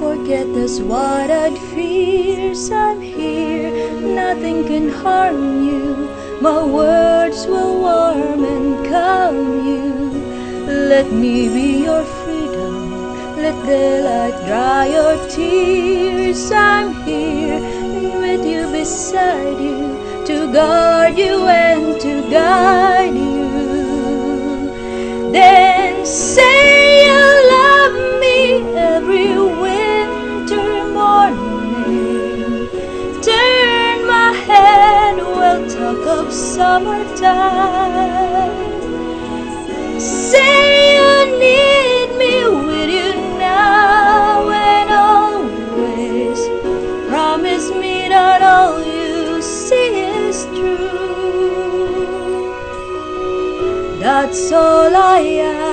forget this wide-eyed fears I'm here, nothing can harm you. My words will warm and calm you. Let me be your freedom Let the light dry your tears. I'm here with you beside you To guard you and to guide you. Then say talk of summertime. Say you need me with you now and always. Promise me that all you see is true. That's all I ask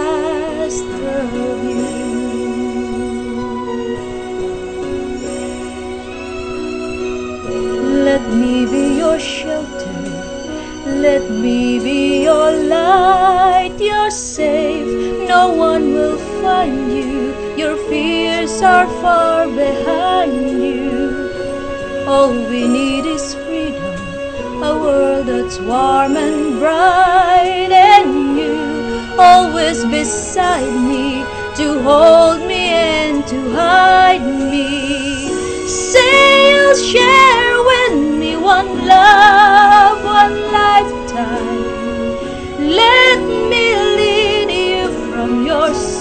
let me be your light, you're safe, no one will find you. Your fears are far behind you. All we need is freedom, a world that's warm and bright, and you always beside me to hold me and to hide me.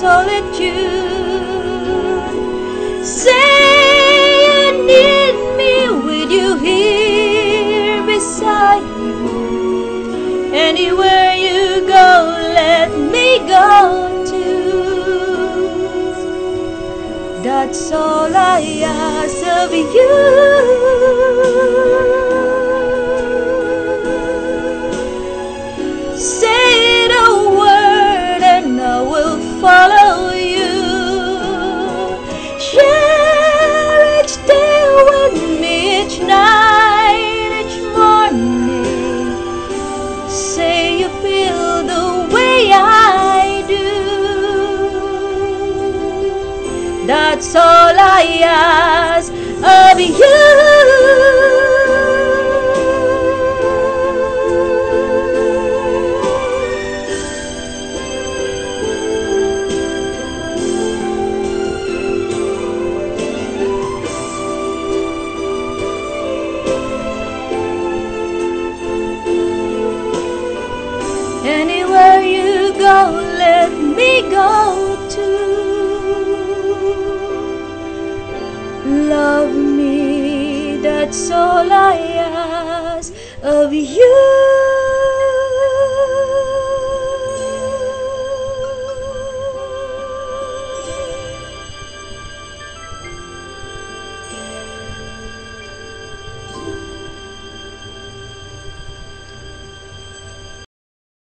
Solitude. Say you need me with you here beside you. Anywhere you go, let me go too. That's all I ask of you. That's all I ask of you. That's all I ask of you.